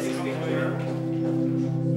Yes.